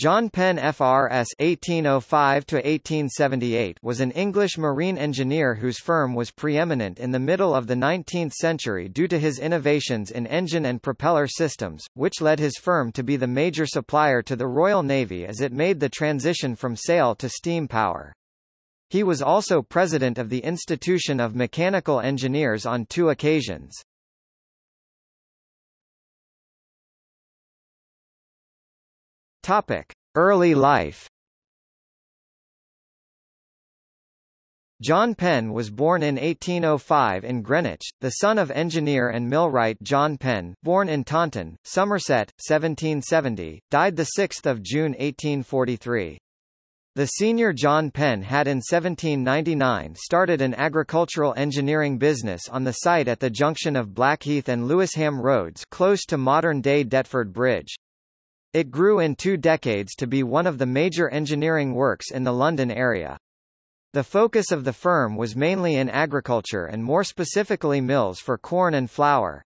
John Penn FRS (1805–1878) was an English marine engineer whose firm was preeminent in the middle of the 19th century due to his innovations in engine and propeller systems, which led his firm to be the major supplier to the Royal Navy as it made the transition from sail to steam power. He was also president of the Institution of Mechanical Engineers on two occasions. Topic: Early life. John Penn was born in 1805 in Greenwich, the son of engineer and millwright John Penn, born in Taunton, Somerset, 1770, died 6 June 1843. The senior John Penn had in 1799 started an agricultural engineering business on the site at the junction of Blackheath and Lewisham Roads close to modern-day Deptford Bridge. It grew in two decades to be one of the major engineering works in the London area. The focus of the firm was mainly in agriculture and more specifically mills for corn and flour.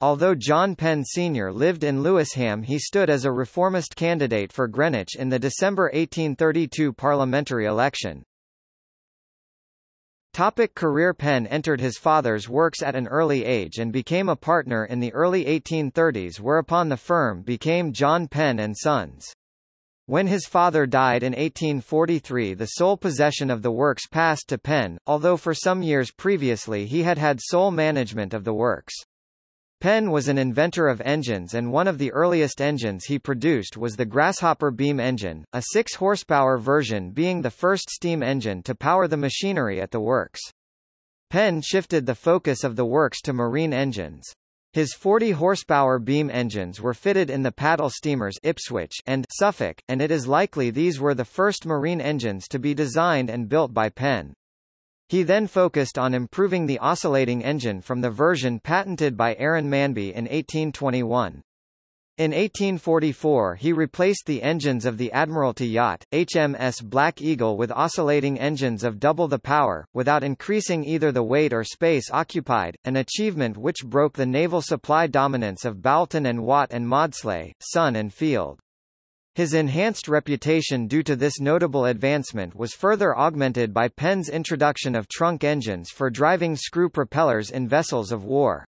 Although John Penn Sr. lived in Lewisham he stood as a reformist candidate for Greenwich in the December 1832 parliamentary election. Topic career Penn entered his father's works at an early age and became a partner in the early 1830s whereupon the firm became John Penn & Sons. When his father died in 1843 the sole possession of the works passed to Penn, although for some years previously he had had sole management of the works. Penn was an inventor of engines and one of the earliest engines he produced was the Grasshopper beam engine, a 6-horsepower version being the first steam engine to power the machinery at the works. Penn shifted the focus of the works to marine engines. His 40-horsepower beam engines were fitted in the paddle steamers Ipswich and Suffolk, and it is likely these were the first marine engines to be designed and built by Penn. He then focused on improving the oscillating engine from the version patented by Aaron Manby in 1821. In 1844 he replaced the engines of the Admiralty yacht, HMS Black Eagle with oscillating engines of double the power, without increasing either the weight or space occupied, an achievement which broke the naval supply dominance of Boulton and Watt and Maudslay, Sons and Field. His enhanced reputation due to this notable advancement was further augmented by Penn's introduction of trunk engines for driving screw propellers in vessels of war.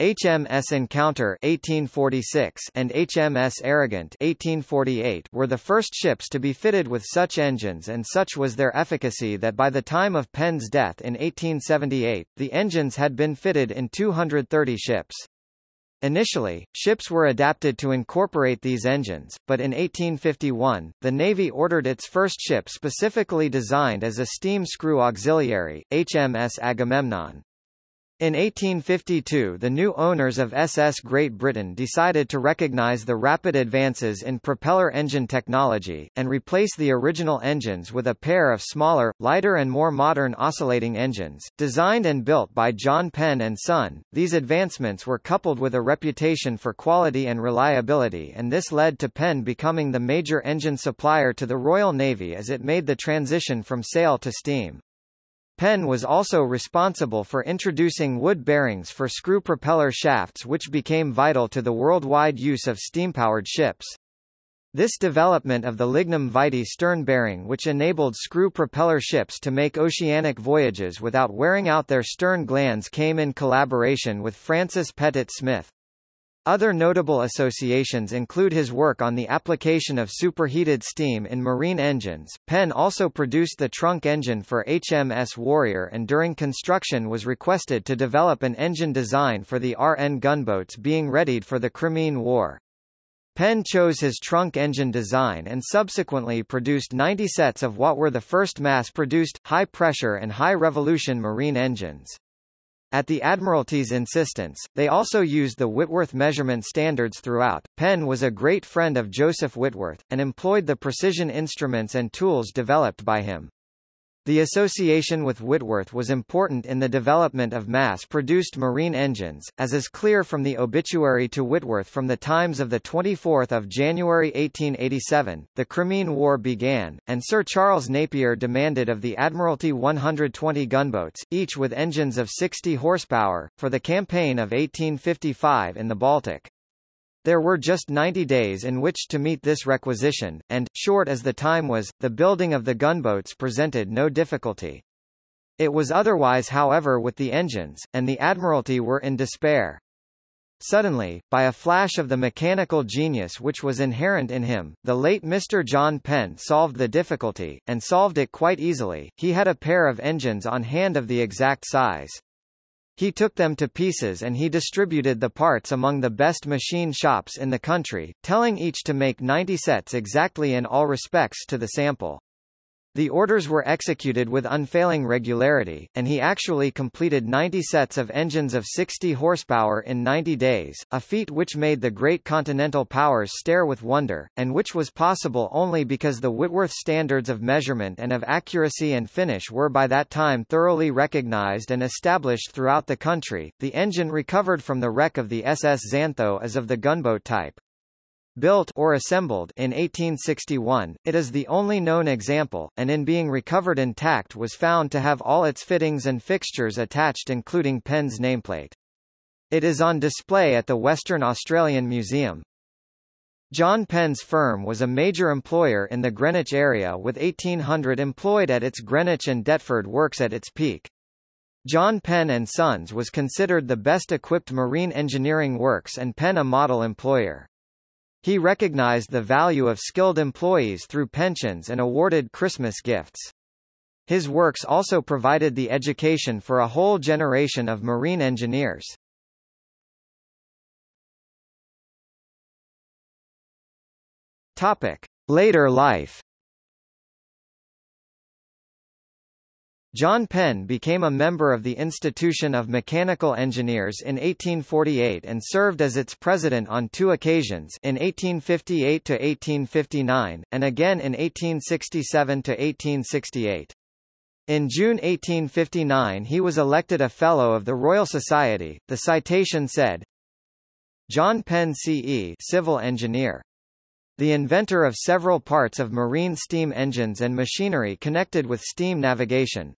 HMS Encounter 1846 and HMS Arrogant 1848 were the first ships to be fitted with such engines and such was their efficacy that by the time of Penn's death in 1878, the engines had been fitted in 230 ships. Initially, ships were adapted to incorporate these engines, but in 1851, the Navy ordered its first ship specifically designed as a steam screw auxiliary, HMS Agamemnon. In 1852 the new owners of SS Great Britain decided to recognise the rapid advances in propeller engine technology, and replace the original engines with a pair of smaller, lighter and more modern oscillating engines, designed and built by John Penn and Son. These advancements were coupled with a reputation for quality and reliability and this led to Penn becoming the major engine supplier to the Royal Navy as it made the transition from sail to steam. Penn was also responsible for introducing wood bearings for screw propeller shafts which became vital to the worldwide use of steam-powered ships. This development of the lignum vitae stern bearing which enabled screw propeller ships to make oceanic voyages without wearing out their stern glands came in collaboration with Francis Pettit Smith. Other notable associations include his work on the application of superheated steam in marine engines. Penn also produced the trunk engine for HMS Warrior and during construction was requested to develop an engine design for the RN gunboats being readied for the Crimean War. Penn chose his trunk engine design and subsequently produced 90 sets of what were the first mass-produced, high-pressure and high-revolution marine engines. At the Admiralty's insistence, they also used the Whitworth measurement standards throughout. Penn was a great friend of Joseph Whitworth, and employed the precision instruments and tools developed by him. The association with Whitworth was important in the development of mass-produced marine engines, as is clear from the obituary to Whitworth from the Times of 24 January 1887. The Crimean War began, and Sir Charles Napier demanded of the Admiralty 120 gunboats, each with engines of 60 horsepower, for the campaign of 1855 in the Baltic. There were just 90 days in which to meet this requisition, and, short as the time was, the building of the gunboats presented no difficulty. It was otherwise however with the engines, and the Admiralty were in despair. Suddenly, by a flash of the mechanical genius which was inherent in him, the late Mr. John Penn solved the difficulty, and solved it quite easily. He had a pair of engines on hand of the exact size. He took them to pieces and he distributed the parts among the best machine shops in the country, telling each to make 90 sets exactly in all respects to the sample. The orders were executed with unfailing regularity, and he actually completed 90 sets of engines of 60 horsepower in 90 days, a feat which made the great continental powers stare with wonder, and which was possible only because the Whitworth standards of measurement and of accuracy and finish were by that time thoroughly recognized and established throughout the country. The engine recovered from the wreck of the SS Xantho is of the gunboat type. Built or assembled in 1861, it is the only known example, and in being recovered intact was found to have all its fittings and fixtures attached including Penn's nameplate. It is on display at the Western Australian Museum. John Penn's firm was a major employer in the Greenwich area with 1,800 employed at its Greenwich and Deptford works at its peak. John Penn and Sons was considered the best equipped marine engineering works and Penn a model employer. He recognized the value of skilled employees through pensions and awarded Christmas gifts. His works also provided the education for a whole generation of marine engineers. Topic: Later life. John Penn became a member of the Institution of Mechanical Engineers in 1848 and served as its president on two occasions in 1858–1859, and again in 1867–1868. In June 1859 he was elected a Fellow of the Royal Society. The citation said, John Penn C.E. civil engineer. The inventor of several parts of marine steam engines and machinery connected with steam navigation,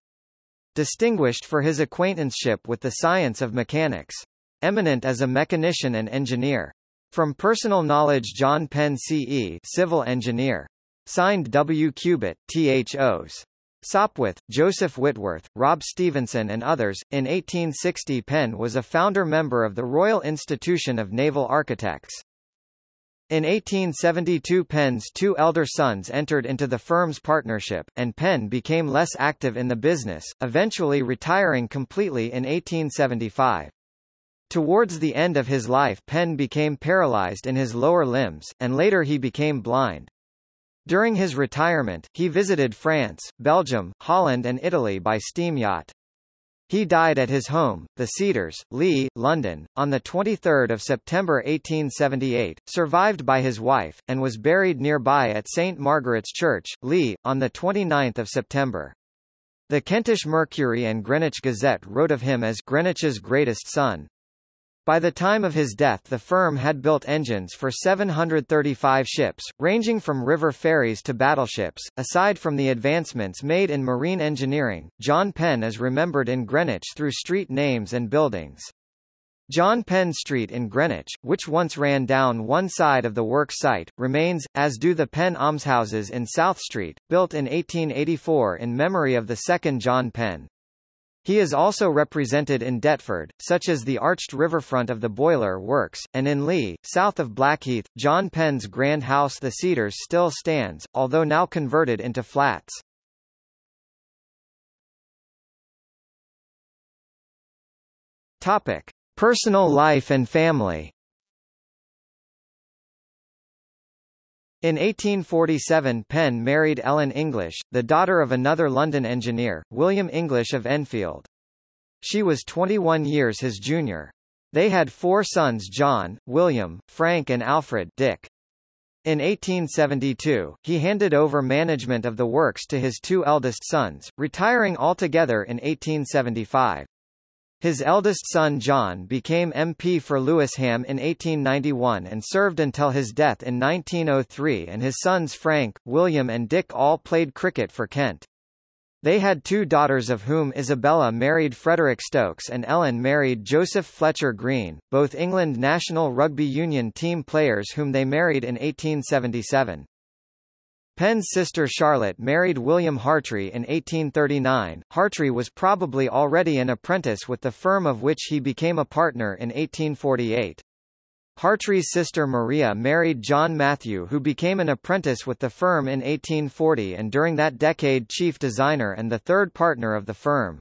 Distinguished for his acquaintanceship with the science of mechanics. Eminent as a mechanician and engineer. From personal knowledge John Penn C.E. Civil Engineer. Signed W. Cubitt, T.H.O.s. Sopwith, Joseph Whitworth, Rob Stephenson and others. In 1860 Penn was a founder member of the Royal Institution of Naval Architects. In 1872 Penn's two elder sons entered into the firm's partnership, and Penn became less active in the business, eventually retiring completely in 1875. Towards the end of his life Penn became paralyzed in his lower limbs, and later he became blind. During his retirement, he visited France, Belgium, Holland and Italy by steam yacht. He died at his home, The Cedars, Lee, London, on 23 September 1878, survived by his wife, and was buried nearby at St. Margaret's Church, Lee, on 29 September. The Kentish Mercury and Greenwich Gazette wrote of him as Greenwich's greatest son. By the time of his death the firm had built engines for 735 ships, ranging from river ferries to battleships. Aside from the advancements made in marine engineering, John Penn is remembered in Greenwich through street names and buildings. John Penn Street in Greenwich, which once ran down one side of the work site, remains, as do the Penn Almshouses in South Street, built in 1884 in memory of the second John Penn. He is also represented in Deptford, such as the arched riverfront of the Boiler Works, and in Lee, south of Blackheath, John Penn's grand house The Cedars still stands, although now converted into flats. Topic: Personal life and family. In 1847 Penn married Ellen English, the daughter of another London engineer, William English of Enfield. She was 21 years his junior. They had four sons John, William, Frank and Alfred Dick. In 1872, he handed over management of the works to his two eldest sons, retiring altogether in 1875. His eldest son John became MP for Lewisham in 1891 and served until his death in 1903 and his sons Frank, William and Dick all played cricket for Kent. They had two daughters of whom Isabella married Frederick Stokes and Ellen married Joseph Fletcher Green, both England national rugby union team players whom they married in 1877. Penn's sister Charlotte married William Hartree in 1839. Hartree was probably already an apprentice with the firm of which he became a partner in 1848. Hartree's sister Maria married John Matthew who became an apprentice with the firm in 1840 and during that decade chief designer and the third partner of the firm.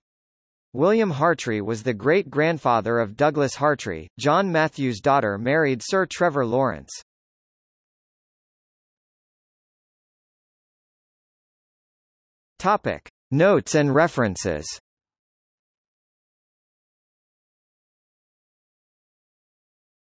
William Hartree was the great-grandfather of Douglas Hartree. John Matthew's daughter married Sir Trevor Lawrence. Topic. Notes and references